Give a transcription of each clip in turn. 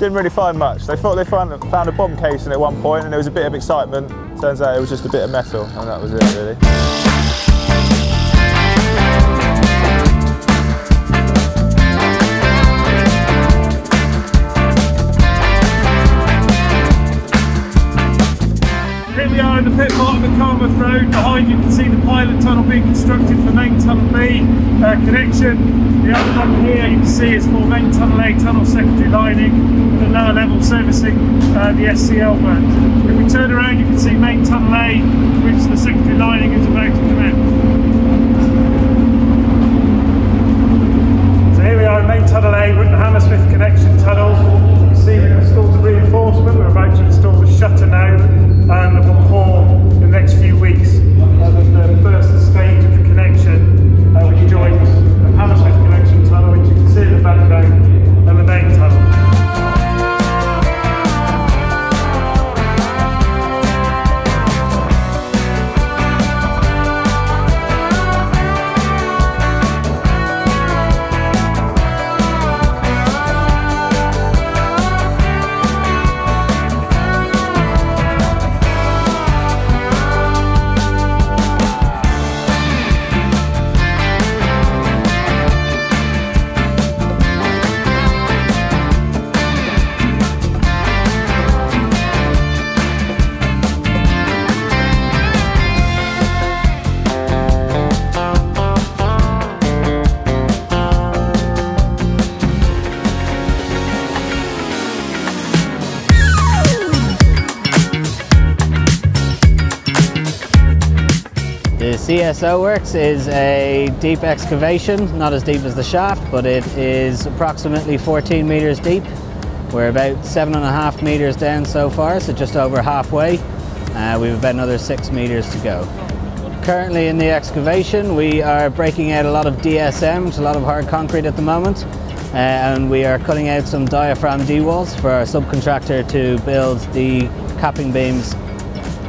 Didn't really find much. They thought they found, found a bomb casing at one point and there was a bit of excitement. Turns out it was just a bit of metal and that was it really. Here we are in the pit part of the Carnwath Road. Behind you can see the pilot tunnel being constructed for main tunnel B uh, connection. The other one here you can see is for main tunnel A tunnel secondary lining level servicing uh, the SCL branch. If we turn around you can see main tunnel A which the secondary lining is The CSO Works is a deep excavation, not as deep as the shaft, but it is approximately 14 metres deep. We're about seven and a half metres down so far, so just over halfway. Uh, we have about another six metres to go. Currently in the excavation, we are breaking out a lot of DSM, which is a lot of hard concrete at the moment, uh, and we are cutting out some diaphragm D-walls for our subcontractor to build the capping beams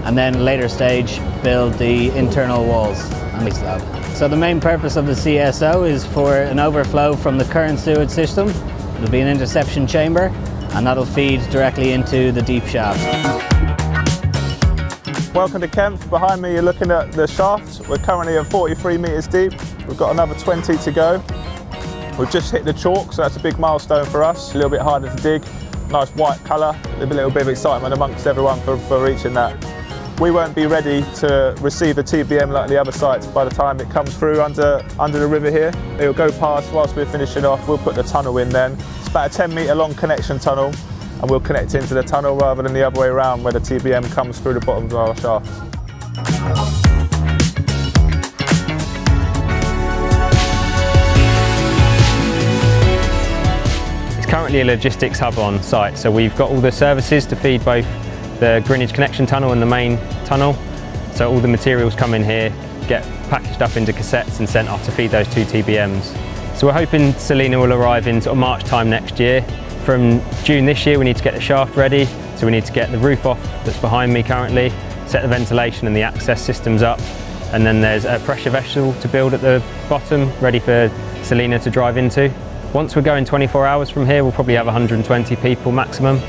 and then later stage build the internal walls and the slab. So the main purpose of the CSO is for an overflow from the current sewage system. There'll be an interception chamber and that'll feed directly into the deep shaft. Welcome to KEMP. Behind me you're looking at the shaft. We're currently at 43 metres deep. We've got another 20 to go. We've just hit the chalk, so that's a big milestone for us. A little bit harder to dig. Nice white colour. A little bit of excitement amongst everyone for, for reaching that. We won't be ready to receive the TBM like the other sites by the time it comes through under, under the river here. It will go past whilst we're finishing off. We'll put the tunnel in then. It's about a 10 metre long connection tunnel and we'll connect into the tunnel rather than the other way around where the TBM comes through the bottom of our shafts. It's currently a logistics hub on site, so we've got all the services to feed both the Greenwich connection tunnel and the main tunnel. So all the materials come in here, get packaged up into cassettes and sent off to feed those two TBMs. So we're hoping Selina will arrive in sort of March time next year. From June this year we need to get the shaft ready, so we need to get the roof off that's behind me currently, set the ventilation and the access systems up, and then there's a pressure vessel to build at the bottom, ready for Selina to drive into. Once we're going 24 hours from here, we'll probably have 120 people maximum.